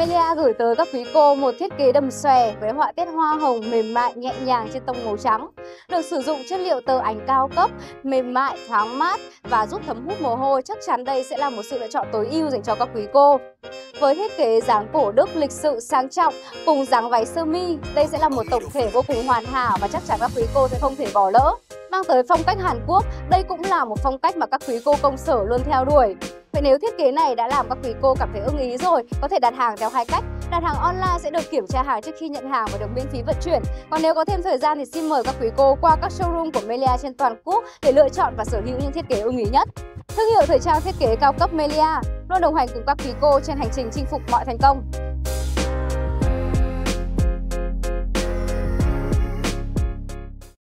Melia gửi tới các quý cô một thiết kế đầm xòe với họa tiết hoa hồng mềm mại nhẹ nhàng trên tông màu trắng. Được sử dụng chất liệu tờ ảnh cao cấp, mềm mại, thoáng mát và giúp thấm hút mồ hôi, chắc chắn đây sẽ là một sự lựa chọn tối ưu dành cho các quý cô. Với thiết kế dáng cổ Đức lịch sự sang trọng cùng dáng váy sơ mi, đây sẽ là một tổng thể vô cùng hoàn hảo và chắc chắn các quý cô sẽ không thể bỏ lỡ. Mang tới phong cách Hàn Quốc, đây cũng là một phong cách mà các quý cô công sở luôn theo đuổi. Vậy nếu thiết kế này đã làm các quý cô cảm thấy ưng ý rồi, có thể đặt hàng theo hai cách. Đặt hàng online sẽ được kiểm tra hàng trước khi nhận hàng và được miễn phí vận chuyển. Còn nếu có thêm thời gian thì xin mời các quý cô qua các showroom của Melia trên toàn quốc để lựa chọn và sở hữu những thiết kế ưng ý nhất. Thương hiệu thời trang thiết kế cao cấp Melia luôn đồng hành cùng các quý cô trên hành trình chinh phục mọi thành công.